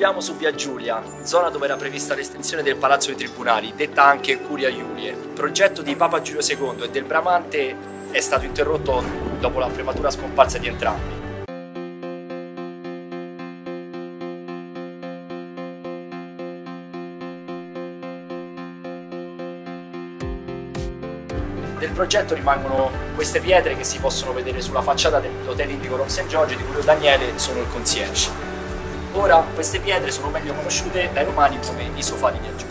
troviamo su via Giulia, zona dove era prevista l'estensione del Palazzo dei Tribunali, detta anche Curia Iulie. Il progetto di Papa Giulio II e del Bramante è stato interrotto dopo la prematura scomparsa di entrambi. Del progetto rimangono queste pietre che si possono vedere sulla facciata dell'hotel Indigo Rom St. Giorgio di cui Daniele sono il concierge. Ora queste pietre sono meglio conosciute dai romani come i sofà di viaggio.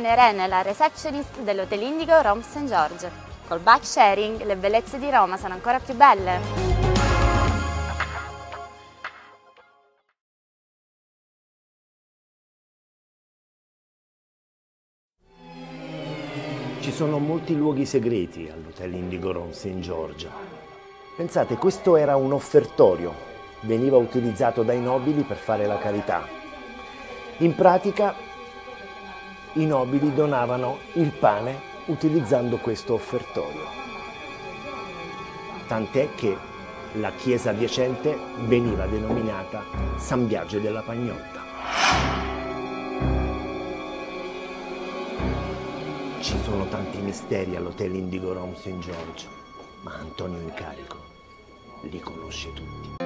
Irene, la receptionist dell'Hotel Indigo Rome St. George. Col bike sharing le bellezze di Roma sono ancora più belle. Ci sono molti luoghi segreti all'Hotel Indigo Rom St. George. Pensate, questo era un offertorio, veniva utilizzato dai nobili per fare la carità. In pratica i nobili donavano il pane utilizzando questo offertorio. Tant'è che la chiesa adiacente veniva denominata San Biagio della Pagnotta. Ci sono tanti misteri all'Hotel Indigo Rome St. George, ma Antonio Incarico li conosce tutti.